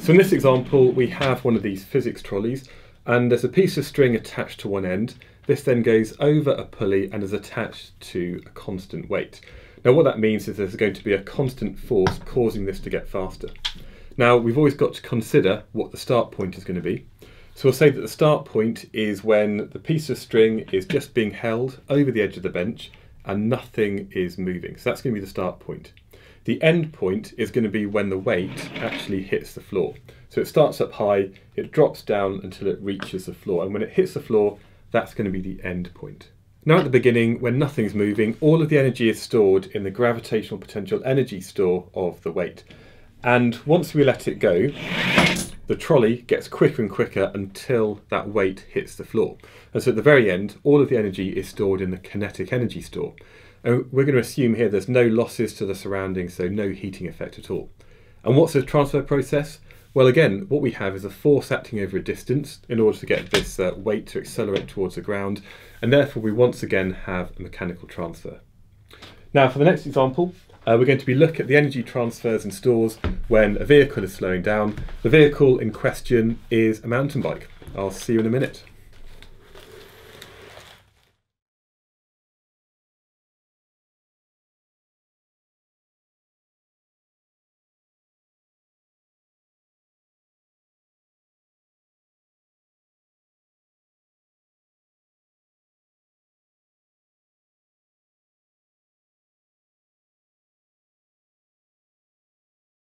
So in this example, we have one of these physics trolleys and there's a piece of string attached to one end. This then goes over a pulley and is attached to a constant weight. Now what that means is there's going to be a constant force causing this to get faster. Now we've always got to consider what the start point is going to be. So we'll say that the start point is when the piece of string is just being held over the edge of the bench and nothing is moving. So that's going to be the start point. The end point is going to be when the weight actually hits the floor. So it starts up high, it drops down until it reaches the floor, and when it hits the floor, that's going to be the end point. Now at the beginning, when nothing's moving, all of the energy is stored in the gravitational potential energy store of the weight. And once we let it go, the trolley gets quicker and quicker until that weight hits the floor. And so at the very end, all of the energy is stored in the kinetic energy store. And we're going to assume here there's no losses to the surroundings, so no heating effect at all. And what's the transfer process? Well, again, what we have is a force acting over a distance in order to get this uh, weight to accelerate towards the ground, and therefore we once again have a mechanical transfer. Now, for the next example, uh, we're going to be looking at the energy transfers and stores when a vehicle is slowing down. The vehicle in question is a mountain bike. I'll see you in a minute.